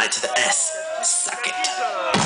I to the S. Suck it.